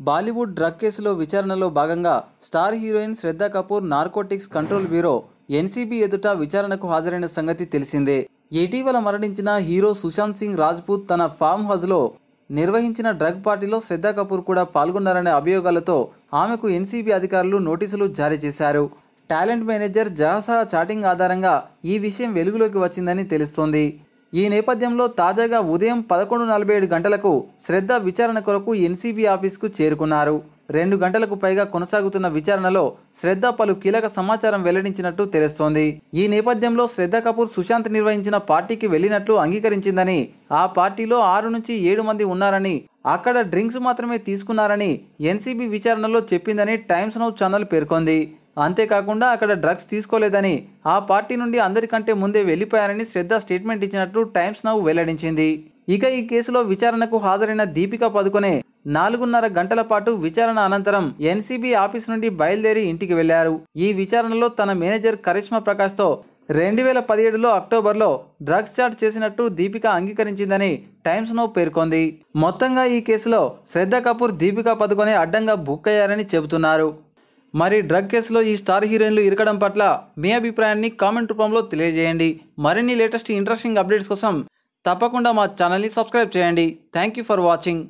Bollywood drug కేసులో విచారణలో భాగంగా star heroine Shraddha Kapoor narcotics control bureau NCB ఎదుట విచారణకు హాజరైన సంగతి తెలిసిందే. ఇటీవల మరణించిన హీరో సుశాంత్ సింగ్ రాజ్పూత్ తన ఫామ్ హౌస్లో నిర్వహించిన డ్రగ్ పార్టీలో శ్రద్ధ కపూర్ కూడా పాల్గొన్నారనే అభియోగాలతో ఆమెకు ఎన్సీబీ అధికారులు నోటీసులు జారీ చేశారు. టాలెంట్ మేనేజర్ జహసా చాటింగ్ ఆధారంగా ఈ విషయం వెలుగులోకి వచ్చిందని తెలుస్తోంది. ఈ నేపథ్యంలో తాజాగా ఉదయం పదకొండు నలభై ఏడు గంటలకు శ్రద్ధ విచారణ కొరకు ఎన్సీబీ ఆఫీస్కు చేరుకున్నారు. రెండు గంటలకు పైగా కొనసాగుతున్న విచారణలో శ్రద్ధ పలు కీలక సమాచారం వెల్లడించినట్టు తెలుస్తోంది. ఈ నేపథ్యంలో శ్రద్ధ కపూర్ సుశాంత్ నిర్వహించిన పార్టీకి వెళ్ళినట్లు అంగీకరించిందని ఆ పార్టీలో ఆరు నుంచి ఏడు మంది ఉన్నారని అక్కడ డ్రింక్స్ మాత్రమే తీసుకున్నారని ఎన్సీబీ విచారణలో చెప్పిందని టైమ్స్ నౌ ఛానల్ పేర్కొంది. అంతేకాకుండా అక్కడ డ్రగ్స్ తీసుకోలేదని ఆ పార్టీ నుండి అందరికంటే ముందే వెళ్ళిపోయారని శ్రద్ధ స్టేట్మెంట్ ఇచ్చినట్టు టైమ్స్ నౌ వెల్లడించింది. ఇక ఈ కేసులో విచారణకు హాజరైన దీపిక పదుకొనే నాలుగున్నర గంటల పాటు విచారణ అనంతరం ఎన్సీబీ ఆఫీస్ నుండి బయలుదేరి ఇంటికి వెళ్ళారు. ఈ విచారణలో తన మేనేజర్ కరిష్మా ప్రకాష్తో రెండు వేల పదిహేడులో అక్టోబర్లో డ్రగ్స్ చార్జ్ చేసినట్టు దీపిక అంగీకరించిందని టైమ్స్ నో పేర్కొంది. మొత్తంగా ఈ కేసులో శ్రద్ధ కపూర్ దీపిక పదుకొనే అడ్డంగా బుక్ అయ్యారని చెబుతున్నారు. మరి డ్రగ్ కేసులో ఈ స్టార్ హీరోయిన్లు ఇరకడం పట్ల మీ అభిప్రాయాన్ని కామెంట్ రూపంలో తెలియజేయండి. మరిన్ని లేటెస్ట్ ఇంట్రెస్టింగ్ అప్డేట్స్ కోసం తప్పకుండా మా ఛానల్ని సబ్స్క్రైబ్ చేయండి. Thank you for watching.